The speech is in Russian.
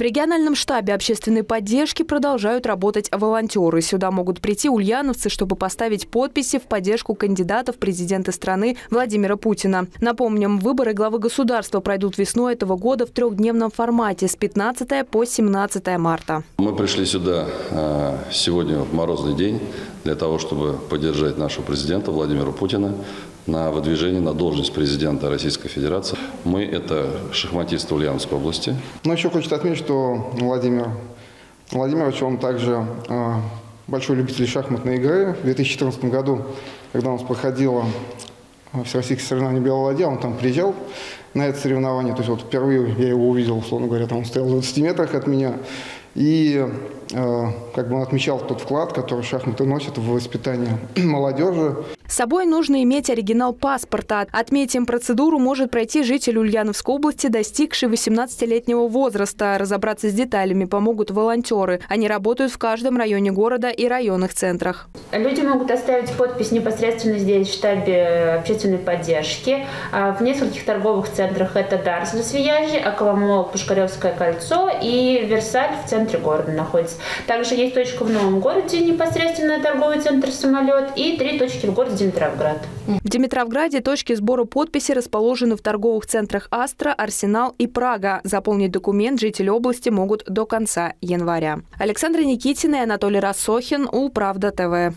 В региональном штабе общественной поддержки продолжают работать волонтеры. Сюда могут прийти ульяновцы, чтобы поставить подписи в поддержку кандидата в президенты страны Владимира Путина. Напомним, выборы главы государства пройдут весной этого года в трехдневном формате с 15 по 17 марта. Мы пришли сюда э, сегодня в морозный день для того, чтобы поддержать нашего президента Владимира Путина на выдвижение на должность президента Российской Федерации. Мы – это шахматисты Ульяновской области. Но еще хочется отметить, что Владимир Владимирович, он также э, большой любитель шахматной игры. В 2014 году, когда у нас проходило всероссийские соревнования белого ладья, он там приезжал на это соревнование. То есть вот впервые я его увидел, условно говоря, там он стоял в 20 метрах от меня. И э, как бы он отмечал тот вклад, который шахматы носят в воспитание молодежи. С собой нужно иметь оригинал паспорта. Отметим, процедуру может пройти житель Ульяновской области, достигший 18-летнего возраста. Разобраться с деталями помогут волонтеры. Они работают в каждом районе города и районных центрах. Люди могут оставить подпись непосредственно здесь, в штабе общественной поддержки. А в нескольких торговых центрах это Дарс для Свияжи, Аквамол, Пушкаревское кольцо и Версаль в центре города находится. Также есть точка в Новом городе, непосредственно торговый центр «Самолет» и три точки в городе Димитровград. В Димитровграде точки сбора подписи расположены в торговых центрах «Астра», «Арсенал» и «Прага». Заполнить документ жители области могут до конца января. Александра Никитина и Анатолий Рассохин, Улправда ТВ.